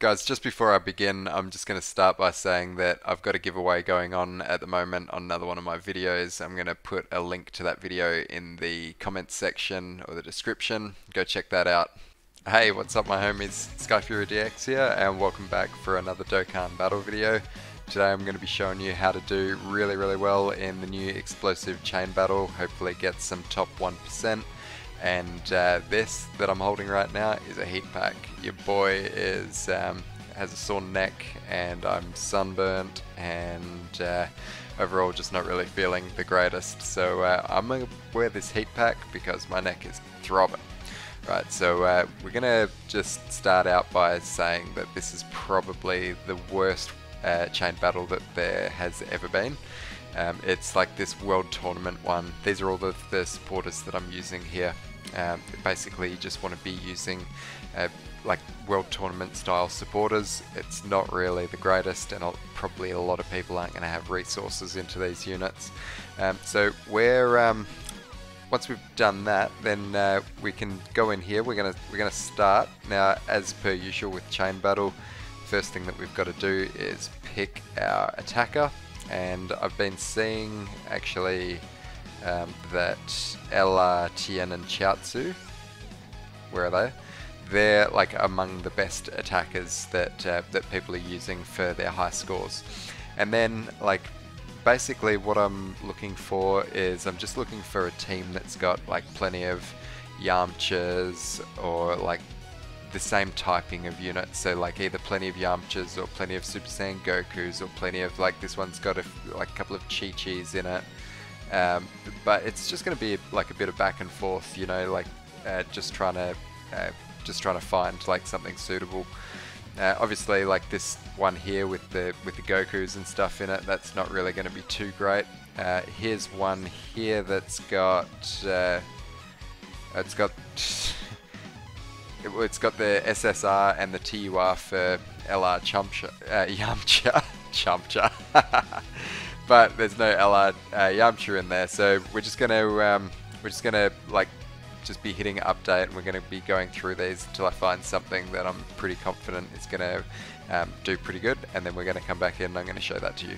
Guys, just before I begin, I'm just going to start by saying that I've got a giveaway going on at the moment on another one of my videos. I'm going to put a link to that video in the comments section or the description. Go check that out. Hey, what's up my homies? SkyFuryDX here and welcome back for another Dokkan battle video. Today I'm going to be showing you how to do really really well in the new explosive chain battle, hopefully get some top 1% and uh, this that I'm holding right now is a heat pack. Your boy is um, has a sore neck and I'm sunburnt and uh, overall just not really feeling the greatest. So uh, I'm gonna wear this heat pack because my neck is throbbing. Right, so uh, we're gonna just start out by saying that this is probably the worst uh, chain battle that there has ever been. Um, it's like this world tournament one. These are all the, the supporters that I'm using here. Um, basically, you just want to be using uh, like world tournament style supporters. It's not really the greatest, and probably a lot of people aren't going to have resources into these units. Um, so we're um, once we've done that, then uh, we can go in here. We're gonna we're gonna start now, as per usual with chain battle. First thing that we've got to do is pick our attacker, and I've been seeing actually um, that LR, Tien, and Chiaotzu, where are they? They're like among the best attackers that uh, that people are using for their high scores. And then like basically what I'm looking for is I'm just looking for a team that's got like plenty of Yamchas or like the same typing of units. So like either plenty of Yamchas or plenty of Super Saiyan Gokus or plenty of like this one's got a like a couple of Chi Chis in it. Um, but it's just going to be like a bit of back and forth, you know, like uh, just trying to uh, just trying to find like something suitable. Uh, obviously, like this one here with the with the Goku's and stuff in it, that's not really going to be too great. Uh, here's one here that's got uh, it's got it's got the SSR and the TUR for LR Chumpcha, uh, Yamcha, Chumpcha. but there's no LR uh, Yamcha in there, so we're just gonna um, we're just gonna like just be hitting update and we're to be going through these until I find something that I'm pretty confident is to um, do pretty good and then we're to come back in and I'm to show that to you.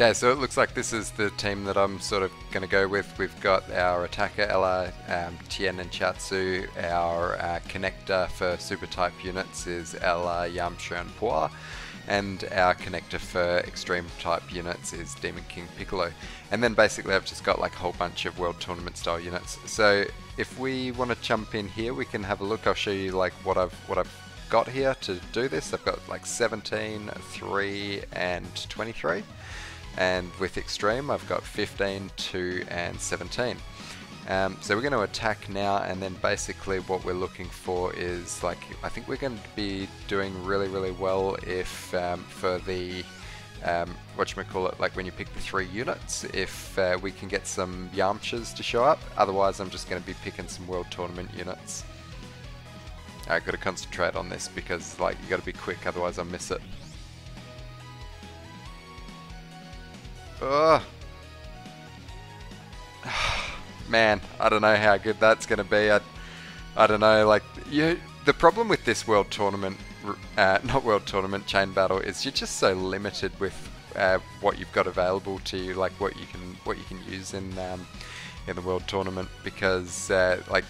Okay, so it looks like this is the team that I'm sort of going to go with. We've got our attacker LR, um, Tien and Chiaotzu. Our uh, connector for super type units is LR, Yamcha and Puar and our connector for extreme type units is Demon King Piccolo. And then basically I've just got like a whole bunch of world tournament style units. So if we want to jump in here, we can have a look. I'll show you like what I've what I've got here to do this. I've got like 17, 3, and 23. And with extreme, I've got 15, 2, and 17. Um, so we're going to attack now and then basically what we're looking for is like I think we're going to be doing really really well if um, for the um, what you call it like when you pick the three units if uh, we can get some Yamchas to show up otherwise I'm just going to be picking some world tournament units. I got to concentrate on this because like you got to be quick otherwise I miss it. Ugh man, I don't know how good that's going to be. I, I don't know. Like you, the problem with this world tournament, uh, not world tournament chain battle, is you're just so limited with uh, what you've got available to you, like what you can what you can use in um, in the world tournament. Because uh, like,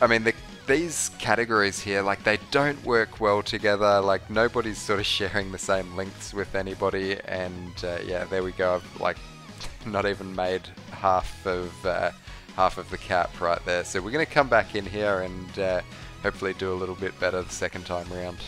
I mean, the, these categories here, like they don't work well together. Like nobody's sort of sharing the same links with anybody, and uh, yeah, there we go. I've like not even made half of uh, half of the cap right there. So we're going to come back in here and uh, hopefully do a little bit better the second time round.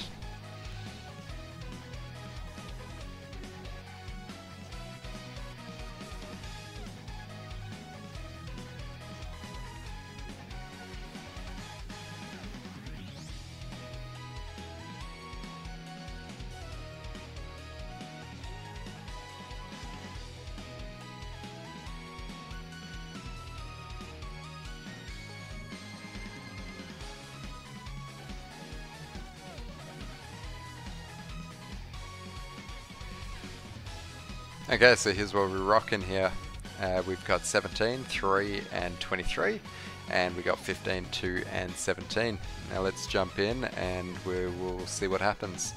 Okay, so here's what we're rocking here. Uh, we've got 17, 3, and 23. and we got 15, 2, and 17. Now let's jump in and we will see what happens.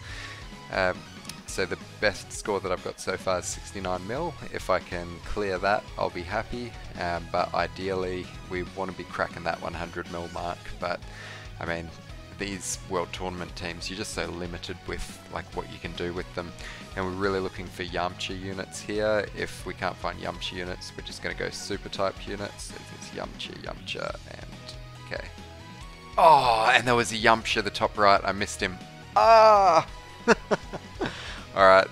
Um, so the best score that I've got so far is 69 mil. If I can clear that, I'll be happy. Um, but ideally, we want to be cracking that 100 mil mark. But I mean, these World Tournament teams, you're just so limited with like what you can do with them. And we're really looking for Yamcha units here. If we can't find Yamcha units, we're just going to go Super type units. It's Yamcha, Yamcha, and okay. Oh, and there was a Yamcha the top right. I missed him. Ah! Alright.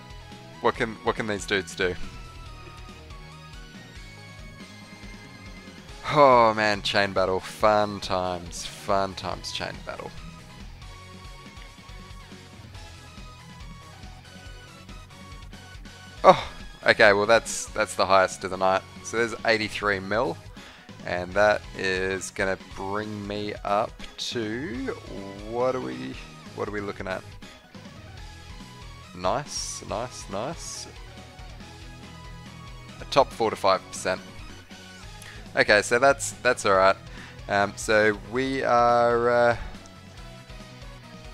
What can what can these dudes do? Oh man, chain battle. Fun times. Fun times chain battle. Oh, okay, well that's that's the highest of the night. So there's 83 mil, and that is gonna bring me up to what are we what are we looking at? Nice, nice, nice. A top four to five percent. Okay, so that's that's all right. Um, so we are uh,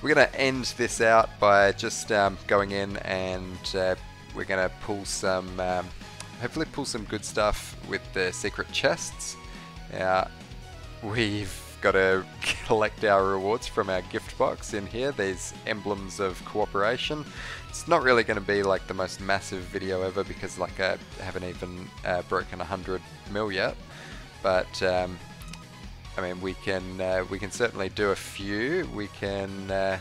we're gonna end this out by just um, going in and uh, we're gonna pull some, um, hopefully pull some good stuff with the secret chests. Now we've got to collect our rewards from our gift box in here. These emblems of cooperation. It's not really going to be like the most massive video ever because like I haven't even uh, broken 100 mil yet. But um, I mean, we can uh, we can certainly do a few. We can uh,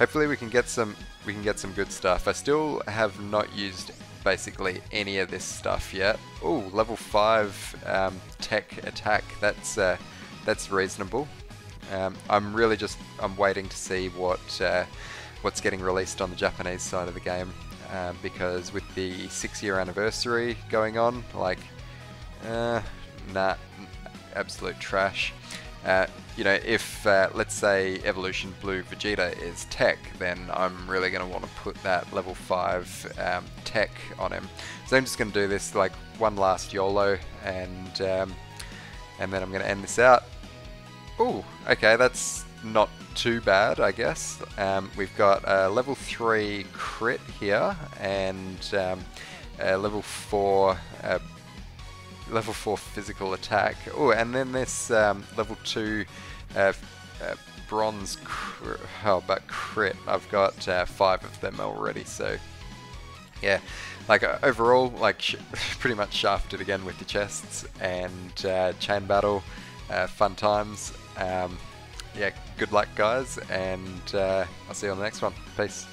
hopefully we can get some we can get some good stuff. I still have not used basically any of this stuff yet. Oh, level five um, tech attack. That's uh, that's reasonable. Um, I'm really just I'm waiting to see what uh, what's getting released on the Japanese side of the game uh, because with the six year anniversary going on, like, uh, nah, absolute trash. Uh, you know, if uh, let's say Evolution Blue Vegeta is tech, then I'm really going to want to put that level 5 um, tech on him. So I'm just going to do this like one last YOLO and um, and then I'm going to end this out. Oh, okay, that's not too bad, I guess. Um, we've got a level 3 crit here and um, level 4 uh, level 4 physical attack. Oh, and then this um, level 2 uh, uh, bronze, cr oh, but crit. I've got uh, 5 of them already, so yeah. Like uh, overall, like pretty much shafted again with the chests and uh, chain battle, uh, fun times. Um, yeah, good luck guys, and I'll see you on the next one. Peace.